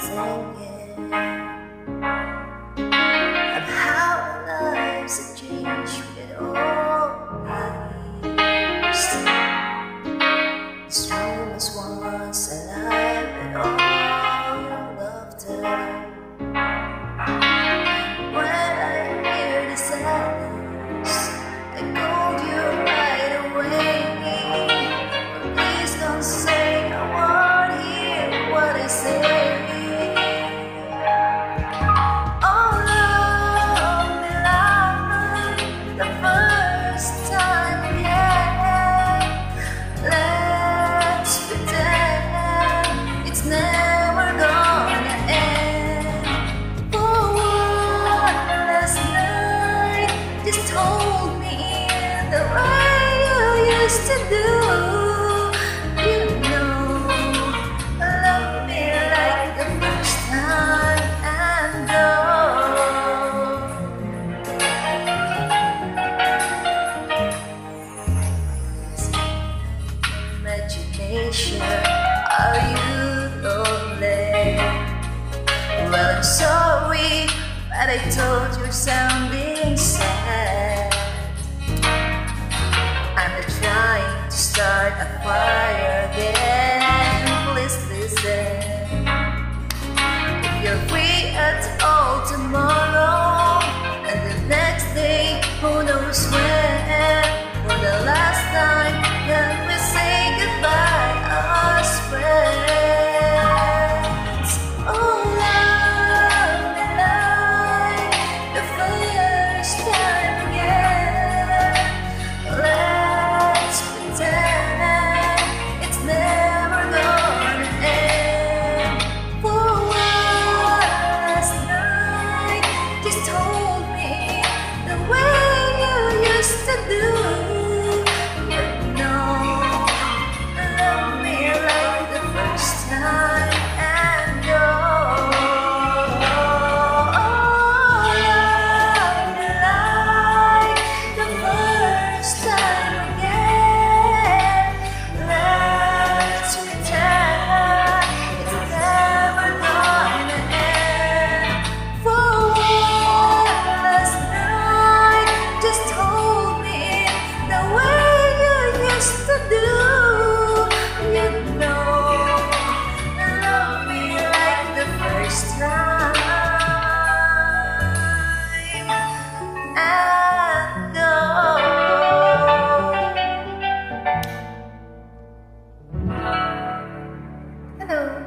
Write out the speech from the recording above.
thinking of how lives have changed with all. The way you used to do. You know, love me like the first time and go. Imagination, are you lonely? Well, I'm sorry, but I told you're sounding sad. A choir, again. Please listen. If you're hello.